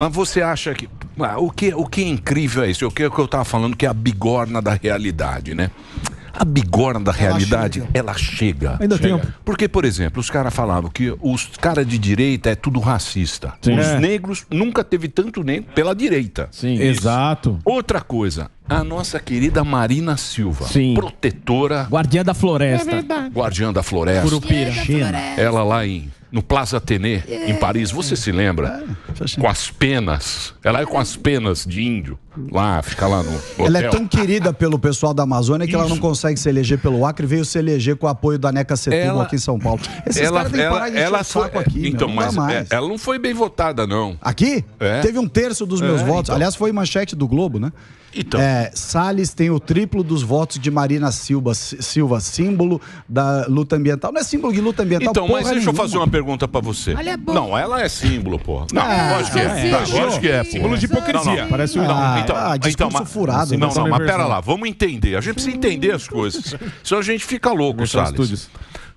Mas você acha que. Ah, o, que o que é incrível é isso? O que, o que eu estava falando que é a bigorna da realidade, né? A bigorna da realidade, chega. ela chega. Ainda tem um- Porque, por exemplo, os caras falavam que os caras de direita é tudo racista. Sim. Os É. negros nunca teve tanto negro pela direita. Sim. Exato. Outra coisa, a nossa querida Marina Silva, Sim. protetora, Guardiã da floresta. guardiã da floresta. Curupira. Ela lá em no Plaza Athénée, em Paris, você se lembra? Com as penas. Ela é com as penas de índio. Lá, fica lá no hotel. Ela é tão querida pelo pessoal da Amazônia que ela não Isso. consegue se eleger pelo Acre veio se eleger com o apoio da Neca Setúbal aqui em São Paulo. Esses ela, caras têm que parar de ela foi, saco aqui, meu, então, dá mas é, ela não foi bem votada não. Aqui? É. Teve um terço dos meus É, votos. então. Aliás, foi manchete do Globo, né? Então. É, Salles tem o triplo dos votos de Marina Silva, Silva, símbolo da luta ambiental. Não é símbolo de luta ambiental, Então, mas deixa eu nenhuma. fazer uma pergunta pra você. Olha, é bom. não, ela é símbolo, porra. Não, Ah, lógico que é. é, Tá, é. lógico que é. Símbolo de hipocrisia. Não, não, parece um- Ah, então, ah, discurso então, mas- furado, Não, né? não, mas Versão. pera lá, vamos entender. A gente precisa entender as coisas. Senão a gente fica louco, Salles. Studios.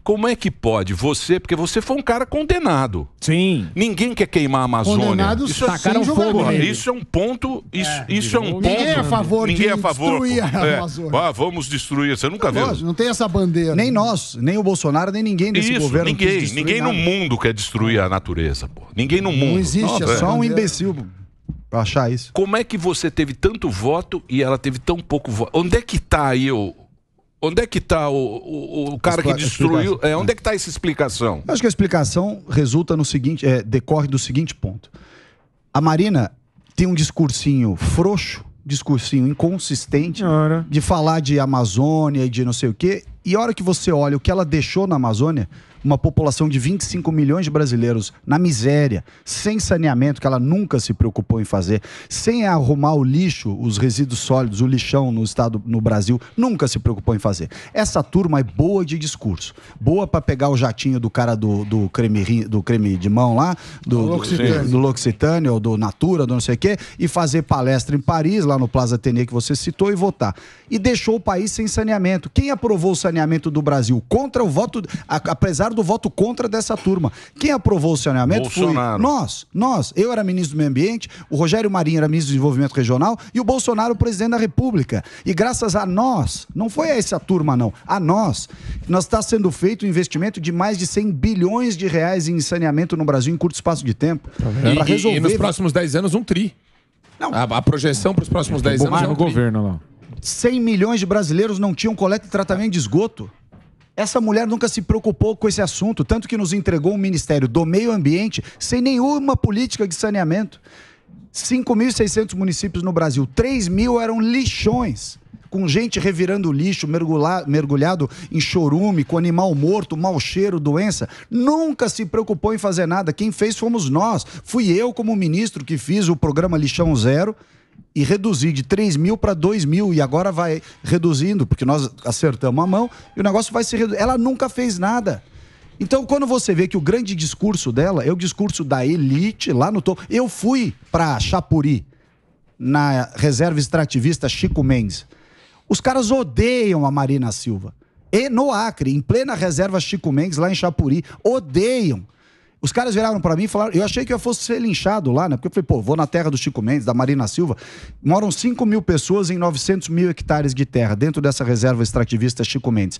Como é que pode você, porque você foi um cara condenado. Sim. Ninguém quer queimar a Amazônia. Condenado isso, é- tacaram fogo nele. isso é um ponto. Isso, isso é um ponto. Ninguém é a favor Ninguém de é a favor. destruir a É. Amazônia. Ah, vamos destruir. Você nunca viu? Não tem essa bandeira. Nem nós, nem o Bolsonaro, nem ninguém desse Isso, governo. ninguém. Ninguém no nada. mundo quer destruir a natureza, pô. Ninguém no mundo. existe Nossa, essa só um bandeira. imbecil pra achar isso. Como é que você teve tanto voto e ela teve tão pouco voto? Onde é que tá aí o. Onde é que tá o, o, o cara que destruiu? É, onde é que tá essa explicação? Eu acho que a explicação resulta no seguinte, é, decorre do seguinte ponto. A Marina tem um discursinho frouxo, discursinho inconsistente, Ora. de falar de Amazônia e de não sei o quê. E a hora que você olha o que ela deixou na Amazônia, uma população de 25 milhões de brasileiros na miséria, sem saneamento, que ela nunca se preocupou em fazer, sem arrumar o lixo, os resíduos sólidos, o lixão no estado, no Brasil, nunca se preocupou em fazer. Essa turma é boa de discurso, boa para pegar o jatinho do cara do, do, creme, do creme de mão lá, do, do, L'Occitane. do L'Occitane ou do Natura, do não sei o quê, e fazer palestra em Paris, lá no Plaza Athénée que você citou, e votar. E deixou o país sem saneamento. Quem aprovou o saneamento do Brasil? Contra o voto, a- apesar do voto contra dessa turma. Quem aprovou o saneamento Bolsonaro. foi nós. Nós. Eu era ministro do Meio Ambiente, o Rogério Marinho era ministro do Desenvolvimento Regional e o Bolsonaro, presidente da República. E graças a nós, não foi a essa turma, não, a nós, nós está sendo feito um investimento de mais de 100 bilhões de reais em saneamento no Brasil em curto espaço de tempo. E, Pra e- e nos próximos 10 anos, um tri. Não. A, a projeção para os próximos 10 anos é no um tri. governo lá. 100 milhões de brasileiros não tinham coleta e tratamento de esgoto. Essa mulher nunca se preocupou com esse assunto, tanto que nos entregou um Ministério do Meio Ambiente sem nenhuma política de saneamento. 5.600 municípios no Brasil, 3 mil eram lixões. Com gente revirando lixo, mergulha- mergulhado em chorume, com animal morto, mau cheiro, doença. Nunca se preocupou em fazer nada. Quem fez fomos nós. Fui eu, como ministro, que fiz o programa Lixão Zero e reduzi de 3 mil para 2 mil e agora vai reduzindo, porque nós acertamos a mão e o negócio vai se reduzir. Ela nunca fez nada. Então, quando você vê que o grande discurso dela é o discurso da elite lá no topo. Eu fui para Chapuri, na reserva extrativista Chico Mendes. Os caras odeiam a Marina Silva. E no Acre, em plena reserva Chico Mendes, lá em Chapuri, odeiam. Os caras viraram pra mim e falaram. Eu achei que eu fosse ser linchado lá, né? Porque eu falei, pô, vou na terra do Chico Mendes, da Marina Silva. Moram 5 mil pessoas em 900 mil hectares de terra, dentro dessa reserva extrativista Chico Mendes.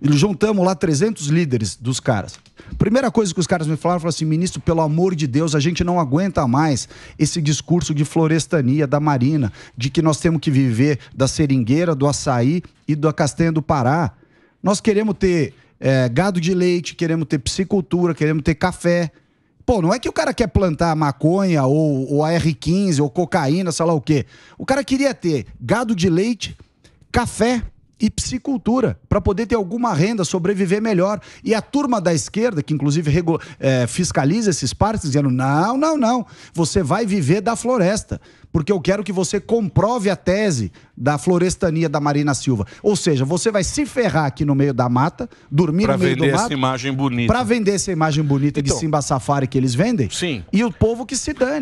E juntamos lá 300 líderes dos caras. Primeira coisa que os caras me falaram, falaram assim, ministro, pelo amor de Deus, a gente não aguenta mais esse discurso de florestania da Marina, de que nós temos que viver da seringueira, do açaí e da castanha do Pará. Nós queremos ter eh, gado de leite, queremos ter piscicultura, queremos ter café. Pô, não é que o cara quer plantar maconha ou, ou AR-15 ou cocaína, sei lá o quê. O cara queria ter gado de leite, café e piscicultura para poder ter alguma renda, sobreviver melhor. E a turma da esquerda, que inclusive eh, fiscaliza esses parques, dizendo: não, não, não, você vai viver da floresta. Porque eu quero que você comprove a tese da florestania da Marina Silva. Ou seja, você vai se ferrar aqui no meio da mata, dormir Pra no meio do vender mato. essa imagem bonita. Pra vender essa imagem bonita de Então. Simba Safari que eles vendem. Sim. E o povo que se dane.